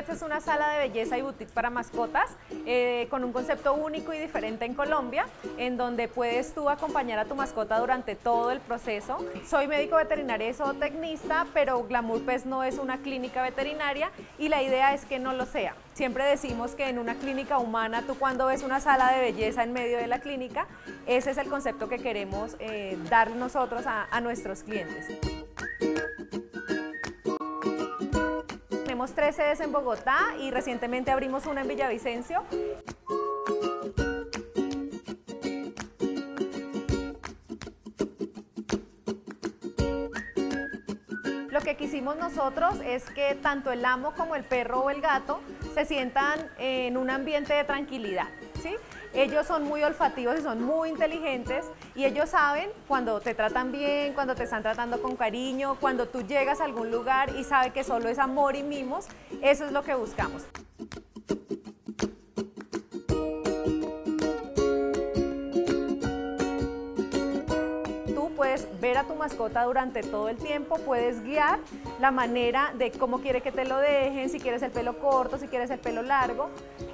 Pets es una sala de belleza y boutique para mascotas eh, con un concepto único y diferente en Colombia, en donde puedes tú acompañar a tu mascota durante todo el proceso. Soy médico veterinario y zootecnista, pero Glamour Pets no es una clínica veterinaria y la idea es que no lo sea. Siempre decimos que en una clínica humana, tú cuando ves una sala de belleza en medio de la clínica, ese es el concepto que queremos eh, dar nosotros a, a nuestros clientes. Tenemos tres sedes en Bogotá y recientemente abrimos una en Villavicencio. Lo que quisimos nosotros es que tanto el amo como el perro o el gato se sientan en un ambiente de tranquilidad. Ellos son muy olfativos y son muy inteligentes y ellos saben cuando te tratan bien, cuando te están tratando con cariño, cuando tú llegas a algún lugar y sabe que solo es amor y mimos, eso es lo que buscamos. Ver a tu mascota durante todo el tiempo, puedes guiar la manera de cómo quiere que te lo dejen, si quieres el pelo corto, si quieres el pelo largo.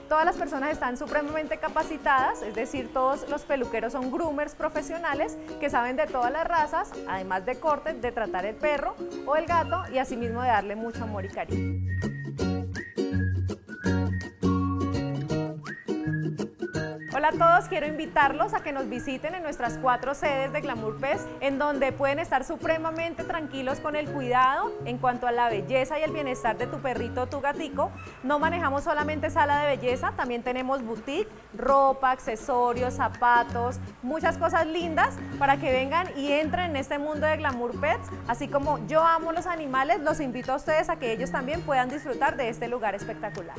Todas las personas están supremamente capacitadas, es decir, todos los peluqueros son groomers profesionales que saben de todas las razas, además de corte, de tratar el perro o el gato y asimismo de darle mucho amor y cariño. A todos, quiero invitarlos a que nos visiten en nuestras cuatro sedes de Glamour Pest, en donde pueden estar supremamente tranquilos con el cuidado en cuanto a la belleza y el bienestar de tu perrito o tu gatico. No manejamos solamente sala de belleza, también tenemos boutique, ropa, accesorios, zapatos, muchas cosas lindas para que vengan y entren en este mundo de Glamour Pets. Así como yo amo los animales, los invito a ustedes a que ellos también puedan disfrutar de este lugar espectacular.